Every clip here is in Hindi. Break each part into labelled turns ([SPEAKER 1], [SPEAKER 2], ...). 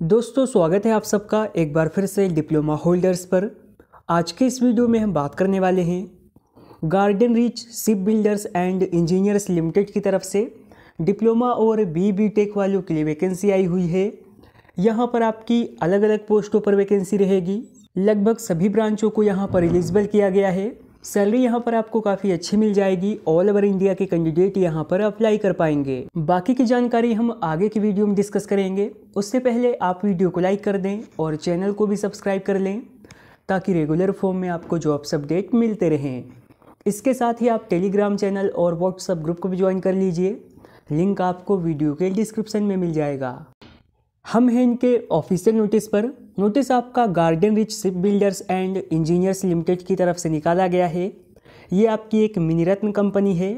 [SPEAKER 1] दोस्तों, स्वागत है आप सबका एक बार फिर से डिप्लोमा होल्डर्स पर। आज के इस वीडियो में हम बात करने वाले हैं Garden Reach Shipbuilders and Engineers Limited की तरफ़ से। डिप्लोमा और बी बी टेक वालों के लिए वैकेंसी आई हुई है। यहाँ पर आपकी अलग अलग पोस्टों पर वैकेंसी रहेगी। लगभग सभी ब्रांचों को यहाँ पर एलिजिबल किया गया है। सैलरी यहाँ पर आपको काफ़ी अच्छी मिल जाएगी। ऑल ओवर इंडिया के कैंडिडेट यहाँ पर अप्लाई कर पाएँगे। बाकी की जानकारी हम आगे की वीडियो में डिस्कस करेंगे। उससे पहले आप वीडियो को लाइक कर दें और चैनल को भी सब्सक्राइब कर लें, ताकि रेगुलर फॉर्म में आपको जॉब्स अपडेट मिलते रहें। इसके साथ ही आप टेलीग्राम चैनल और व्हाट्सअप ग्रुप को भी ज्वाइन कर लीजिए। लिंक आपको वीडियो के डिस्क्रिप्शन में मिल जाएगा। हम हैं इनके ऑफिशियल नोटिस पर। नोटिस आपका Garden Reach Shipbuilders and Engineers Limited की तरफ़ से निकाला गया है। ये आपकी एक मिनीरत्न कंपनी है।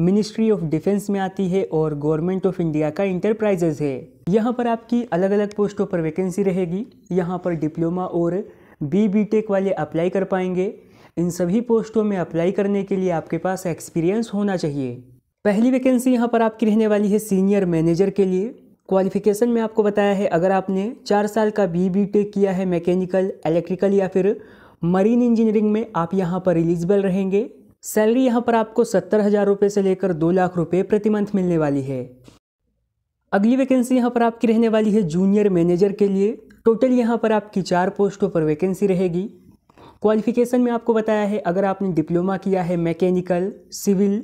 [SPEAKER 1] मिनिस्ट्री ऑफ़ डिफेंस में आती है और गवर्नमेंट ऑफ़ इंडिया का इंटरप्राइजेज है। यहाँ पर आपकी अलग अलग पोस्टों पर वैकेंसी रहेगी। यहाँ पर डिप्लोमा और बी बी टेक वाले अप्लाई कर पाएँगे। इन सभी पोस्टों में अप्लाई करने के लिए आपके पास एक्सपीरियंस होना चाहिए। पहली वैकेंसी यहाँ पर आपकी रहने वाली है सीनियर मैनेजर के लिए। क्वालिफिकेशन में आपको बताया है, अगर आपने चार साल का बी बी टेक किया है मैकेनिकल इलेक्ट्रिकल या फिर मरीन इंजीनियरिंग में, आप यहाँ पर एलिजिबल रहेंगे। सैलरी यहाँ पर आपको सत्तर हज़ार रुपये से लेकर दो लाख रुपये प्रति मंथ मिलने वाली है। अगली वैकेंसी यहाँ पर आपकी रहने वाली है जूनियर मैनेजर के लिए। टोटल यहाँ पर आपकी चार पोस्टों पर वैकेंसी रहेगी। क्वालिफिकेशन में आपको बताया है, अगर आपने डिप्लोमा किया है मैकेनिकल सिविल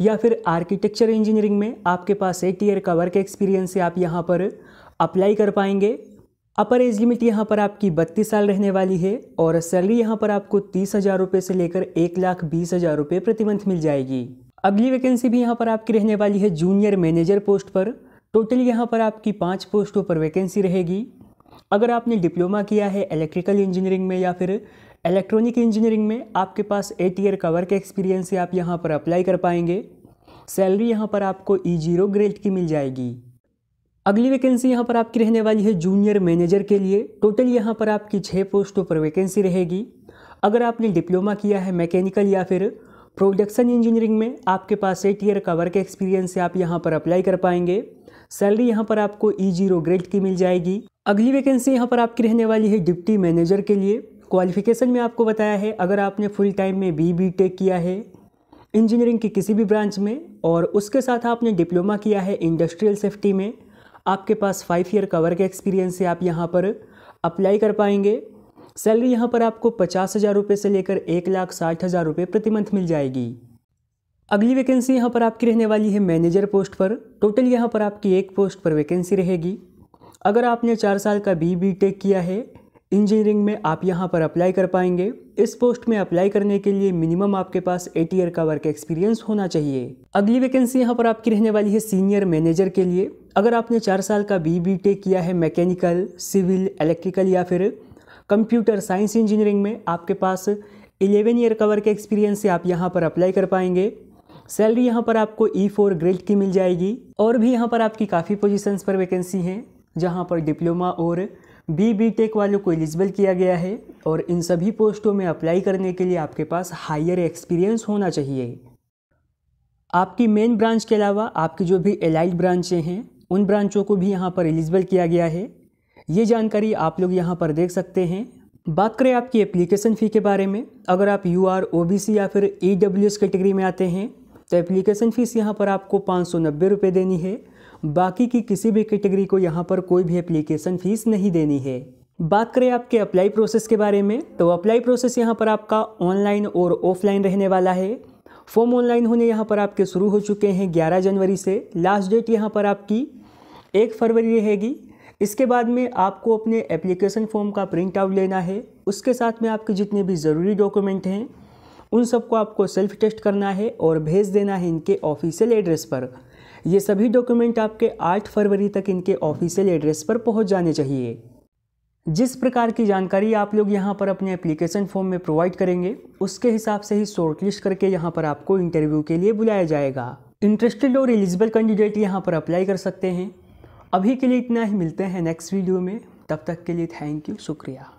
[SPEAKER 1] या फिर आर्किटेक्चर इंजीनियरिंग में आपके पास एट ईयर का वर्क एक्सपीरियंस है आप यहाँ पर अप्लाई कर पाएँगे। अपर एज लिमिट यहाँ पर आपकी बत्तीस साल रहने वाली है और सैलरी यहाँ पर आपको तीस हज़ार रुपये से लेकर एक लाख बीस हज़ार रुपये प्रति मंथ मिल जाएगी। अगली वैकेंसी भी यहाँ पर आपकी रहने वाली है जूनियर मैनेजर पोस्ट पर। टोटल यहाँ पर आपकी पाँच पोस्टों पर वैकेंसी रहेगी। अगर आपने डिप्लोमा किया है इलेक्ट्रिकल इंजीनियरिंग में या फिर इलेक्ट्रॉनिक इंजीनियरिंग में आपके पास एट ईयर का वर्क एक्सपीरियंस है, आप यहाँ पर अप्लाई कर पाएँगे। सैलरी यहाँ पर आपको ई ज़ीरो ग्रेड की मिल जाएगी। अगली वैकेंसी यहाँ पर आपकी रहने वाली है जूनियर मैनेजर के लिए। टोटल यहाँ पर आपकी छः पोस्टों पर वैकेंसी रहेगी। अगर आपने डिप्लोमा किया है मैकेनिकल या फिर प्रोडक्शन इंजीनियरिंग में, आपके पास एट ईयर का वर्क एक्सपीरियंस है, आप यहाँ पर अप्लाई कर पाएँगे। सैलरी यहाँ पर आपको ई ज़ीरो ग्रेड की मिल जाएगी। अगली वैकेंसी यहाँ पर आपकी रहने वाली है डिप्टी मैनेजर के लिए। क्वालिफिकेशन में आपको बताया है, अगर आपने फुल टाइम में बी बी टेक किया है इंजीनियरिंग की किसी भी ब्रांच में, और उसके साथ आपने डिप्लोमा किया है इंडस्ट्रियल सेफ्टी में, आपके पास फाइव ईयर का वर्क एक्सपीरियंस है, आप यहाँ पर अप्लाई कर पाएँगे। सैलरी यहाँ पर आपको पचास हज़ार रुपये से लेकर एक लाख साठ हज़ार रुपये प्रति मंथ मिल जाएगी। अगली वैकेंसी यहाँ पर आपकी रहने वाली है मैनेजर पोस्ट पर। टोटल यहाँ पर आपकी एक पोस्ट पर वैकेंसी रहेगी। अगर आपने चार साल का बी बी टेक किया है इंजीनियरिंग में आप यहाँ पर अप्लाई कर पाएँगे। इस पोस्ट में अप्लाई करने के लिए मिनिमम आपके पास एट ईयर का वर्क एक्सपीरियंस होना चाहिए। अगली वैकेंसी यहाँ पर आपकी रहने वाली है सीनियर मैनेजर के लिए। अगर आपने चार साल का बी बी टेक किया है मैकेनिकल सिविल इलेक्ट्रिकल या फिर कंप्यूटर साइंस इंजीनियरिंग में, आपके पास इलेवन ईयर का वर्क एक्सपीरियंस से आप यहाँ पर अप्लाई कर पाएँगे। सैलरी यहाँ पर आपको ई फोर ग्रेड की मिल जाएगी। और भी यहाँ पर आपकी काफ़ी पोजीशंस पर वैकेंसी हैं, जहाँ पर डिप्लोमा और बी बी टेक वालों को एलिजिबल किया गया है और इन सभी पोस्टों में अप्लाई करने के लिए आपके पास हायर एक्सपीरियंस होना चाहिए। आपकी मेन ब्रांच के अलावा आपकी जो भी एलाइड ब्रांचें हैं, उन ब्रांचों को भी यहाँ पर एलिजिबल किया गया है। ये जानकारी आप लोग यहाँ पर देख सकते हैं। बात करें आपकी एप्लीकेशन फ़ी के बारे में। अगर आप U R O B C या फिर ई डब्ल्यू एस कैटेगरी में आते हैं तो एप्लीकेशन फ़ीस यहाँ पर आपको पाँच सौ नब्बे रुपये देनी है। बाकी की किसी भी कैटेगरी को यहाँ पर कोई भी एप्लीकेशन फ़ीस नहीं देनी है। बात करें आपके अप्लाई प्रोसेस के बारे में तो अप्लाई प्रोसेस यहाँ पर आपका ऑनलाइन और ऑफलाइन रहने वाला है। फॉर्म ऑनलाइन होने यहाँ पर आपके शुरू हो चुके हैं 11 जनवरी से। लास्ट डेट यहाँ पर आपकी एक फरवरी रहेगी। इसके बाद में आपको अपने एप्लीकेशन फॉर्म का प्रिंट आउट लेना है। उसके साथ में आपके जितने भी ज़रूरी डॉक्यूमेंट हैं, उन सबको आपको सेल्फ टेस्ट करना है और भेज देना है इनके ऑफिशियल एड्रेस पर। ये सभी डॉक्यूमेंट आपके 8 फरवरी तक इनके ऑफिशियल एड्रेस पर पहुँच जाने चाहिए। जिस प्रकार की जानकारी आप लोग यहाँ पर अपने एप्लीकेशन फॉर्म में प्रोवाइड करेंगे, उसके हिसाब से ही शॉर्टलिस्ट करके यहाँ पर आपको इंटरव्यू के लिए बुलाया जाएगा। इंटरेस्टेड और एलिजिबल कैंडिडेट यहाँ पर अप्लाई कर सकते हैं। अभी के लिए इतना ही, मिलते हैं नेक्स्ट वीडियो में। तब तक के लिए थैंक यू शुक्रिया।